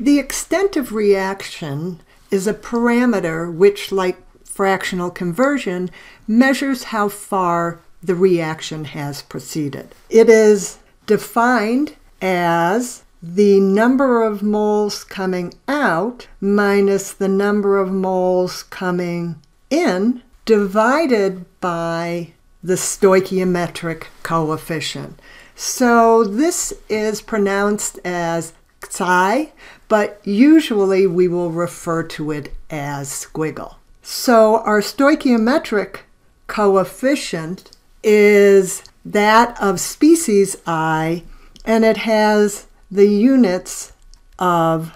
The extent of reaction is a parameter which, like fractional conversion, measures how far the reaction has proceeded. It is defined as the number of moles coming out minus the number of moles coming in divided by the stoichiometric coefficient. So this is pronounced as xi, but usually we will refer to it as squiggle. So our stoichiometric coefficient is that of species I, and it has the units of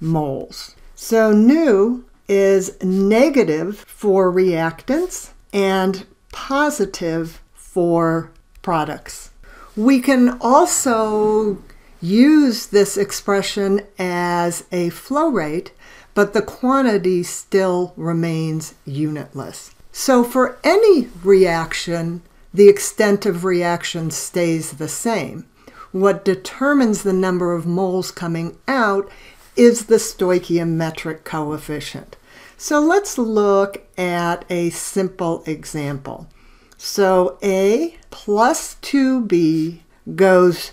moles. So nu is negative for reactants and positive for products. We can also use this expression as a flow rate, but the quantity still remains unitless. So for any reaction, the extent of reaction stays the same. What determines the number of moles coming out is the stoichiometric coefficient. So let's look at a simple example. So A plus 2B goes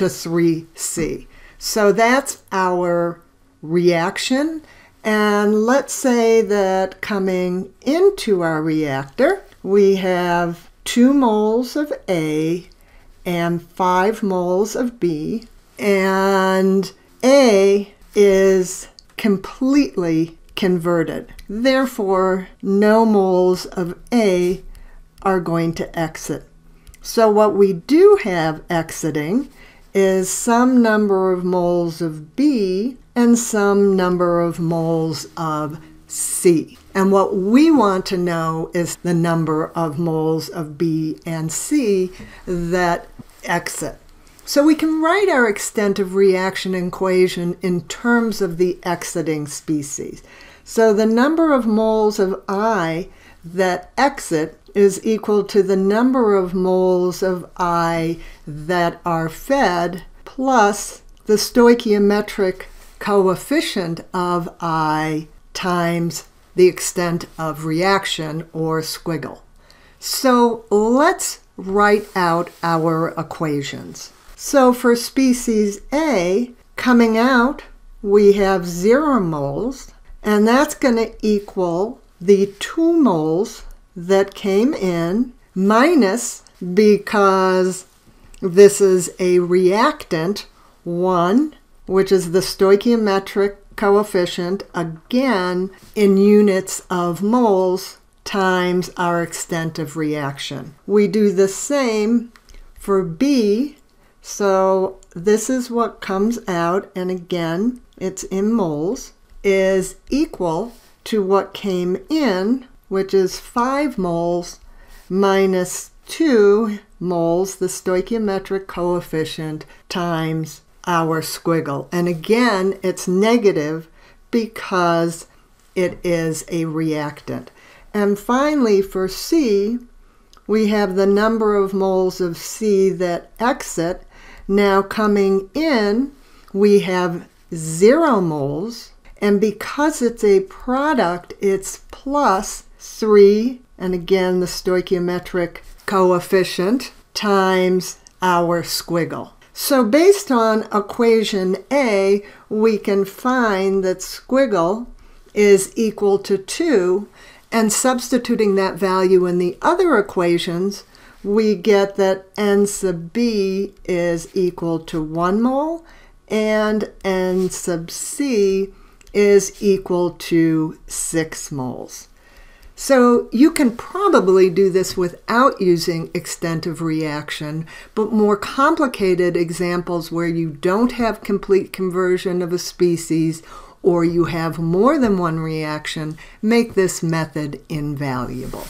to 3C. So that's our reaction. And let's say that coming into our reactor, we have 2 moles of A and 5 moles of B. And A is completely converted. Therefore, no moles of A are going to exit. So what we do have exiting is some number of moles of B and some number of moles of C. And what we want to know is the number of moles of B and C that exit. So we can write our extent of reaction equation in terms of the exiting species. So the number of moles of I that exit is equal to the number of moles of I that are fed plus the stoichiometric coefficient of I times the extent of reaction or squiggle. So let's write out our equations. So for species A, coming out, we have zero moles, and that's going to equal the two moles that came in minus because this is a reactant 1, which is the stoichiometric coefficient, again in units of moles times our extent of reaction. We do the same for B, so this is what comes out, and again, it's in moles, is equal to what came in, which is 5 moles minus 2 moles, the stoichiometric coefficient, times our squiggle. And again, it's negative because it is a reactant. And finally, for C, we have the number of moles of C that exit. Now coming in, we have zero moles. And because it's a product, it's plus 3, and again the stoichiometric coefficient, times our squiggle. So based on equation A, we can find that squiggle is equal to 2, and substituting that value in the other equations, we get that n sub b is equal to 1 mole, and n sub c is equal to 6 moles. So you can probably do this without using extent of reaction, but more complicated examples where you don't have complete conversion of a species or you have more than one reaction make this method invaluable.